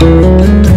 you